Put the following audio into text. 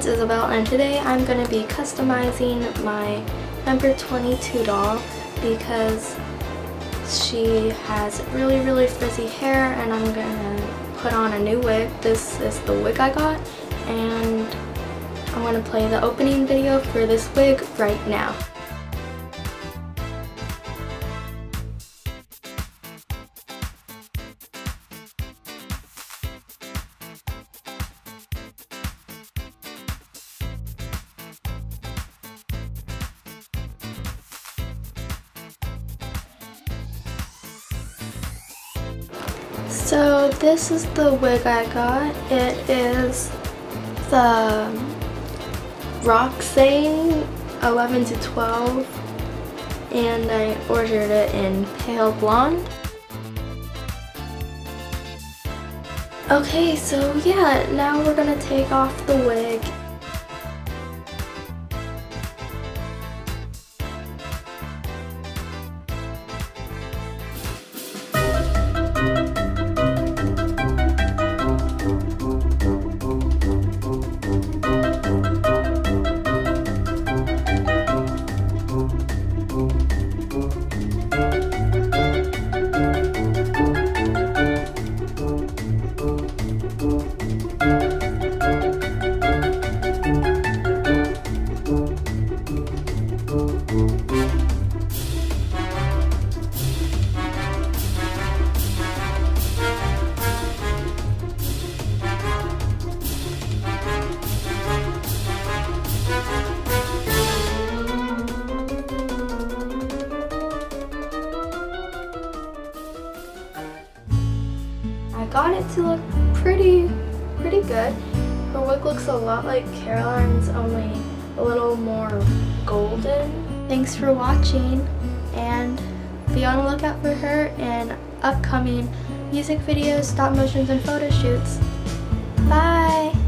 Isabel and today I'm going to be customizing my number 22 doll because she has really really frizzy hair and I'm going to put on a new wig. This is the wig I got and I'm going to play the opening video for this wig right now. So this is the wig I got. It is the Roxane 11 to 12 and I ordered it in pale blonde. Okay, so yeah, now we're gonna take off the wig got it to look pretty, pretty good. Her wig looks a lot like Caroline's, only a little more golden. Thanks for watching and be on the lookout for her in upcoming music videos, stop motions, and photo shoots. Bye!